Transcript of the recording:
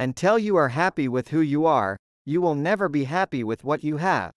Until you are happy with who you are, you will never be happy with what you have.